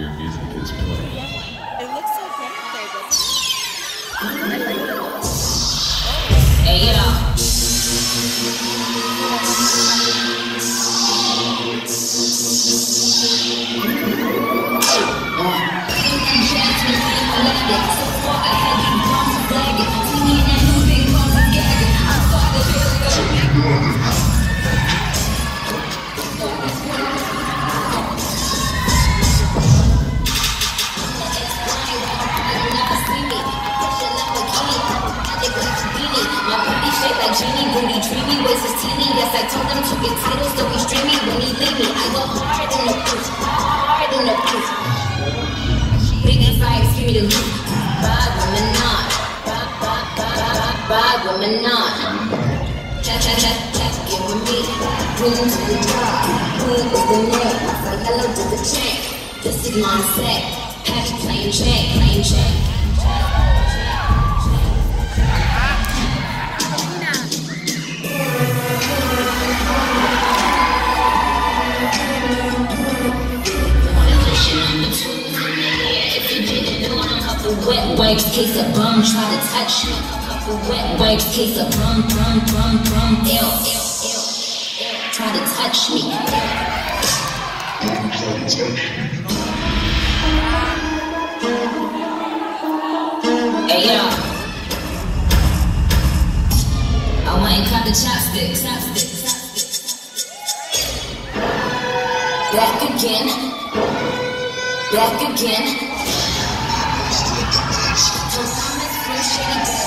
Your music is playing. It looks so great up there, doesn't it? Hey, yo. My booty dreamy, waist is teeny. Yes, I told them to get titles, don't be streamy when he leave me. I go hard in the booth, hard in the booth. Big vibes, give me the loot. Ride women not, ride, ride, ride, ride women not. Check, check, check, check, get with me. Green to the top, green is the name. From yellow to the check, This is my set. Happy plain check, plain chain. Couple wet wipes, case a bum try to touch me. Couple wet wipes, case a bum, bum, bum, bum, ew, ew, ew, ew, try to touch me. Hey yo, I went and cut the chopsticks. Back again, back again. Once he